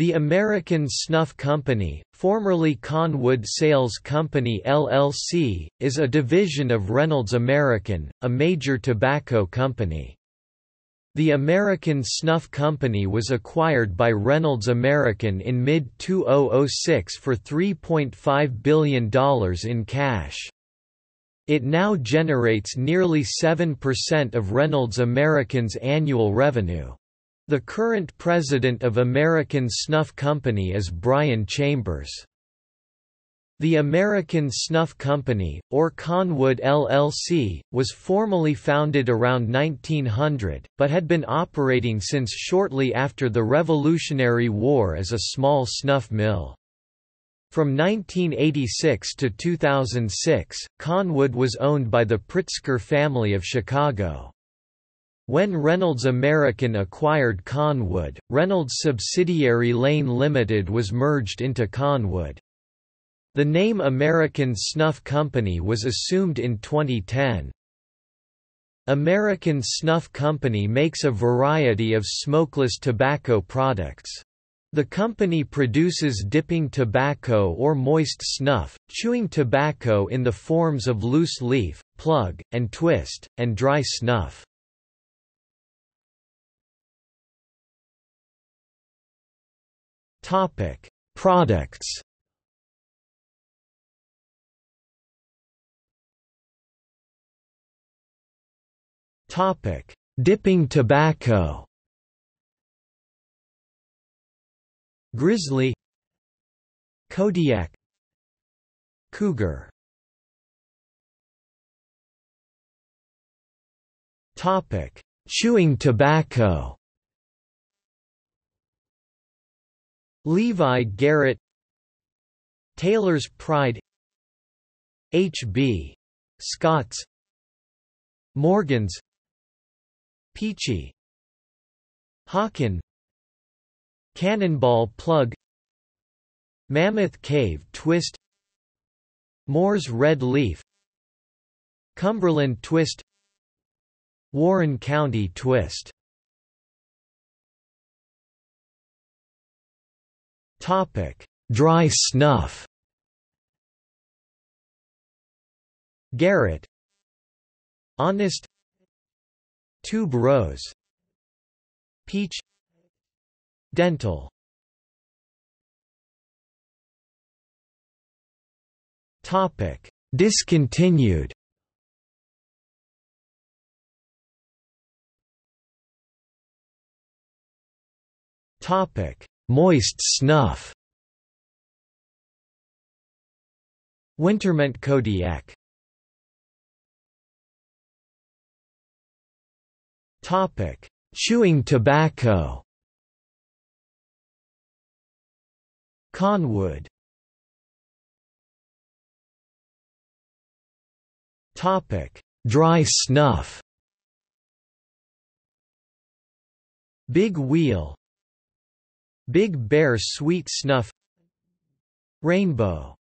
The American Snuff Company, formerly Conwood Sales Company LLC, is a division of Reynolds American, a major tobacco company. The American Snuff Company was acquired by Reynolds American in mid-2006 for $3.5 billion in cash. It now generates nearly 7% of Reynolds American's annual revenue. The current president of American Snuff Company is Brian Chambers. The American Snuff Company, or Conwood LLC, was formally founded around 1900, but had been operating since shortly after the Revolutionary War as a small snuff mill. From 1986 to 2006, Conwood was owned by the Pritzker family of Chicago. When Reynolds American acquired Conwood, Reynolds subsidiary Lane Limited was merged into Conwood. The name American Snuff Company was assumed in 2010. American Snuff Company makes a variety of smokeless tobacco products. The company produces dipping tobacco or moist snuff, chewing tobacco in the forms of loose leaf, plug, and twist, and dry snuff. Topic: Products. Topic: Dipping tobacco. Grizzly Kodiak Cougar Topic: Chewing tobacco. Levi Garrett Taylor's Pride H.B. Scott's Morgan's Peachy Hawken Cannonball Plug Mammoth Cave Twist Moore's Red Leaf Cumberland Twist Warren County Twist Topic: Dry snuff. Garrett. Honest. Tube Rose. Peach. Dental. Topic. Discontinued. Topic Moist snuff Wintermint Kodiak Topic: Chewing tobacco. Conwood. Topic: Dry snuff. Big Wheel Big Bear Sweet Snuff Rainbow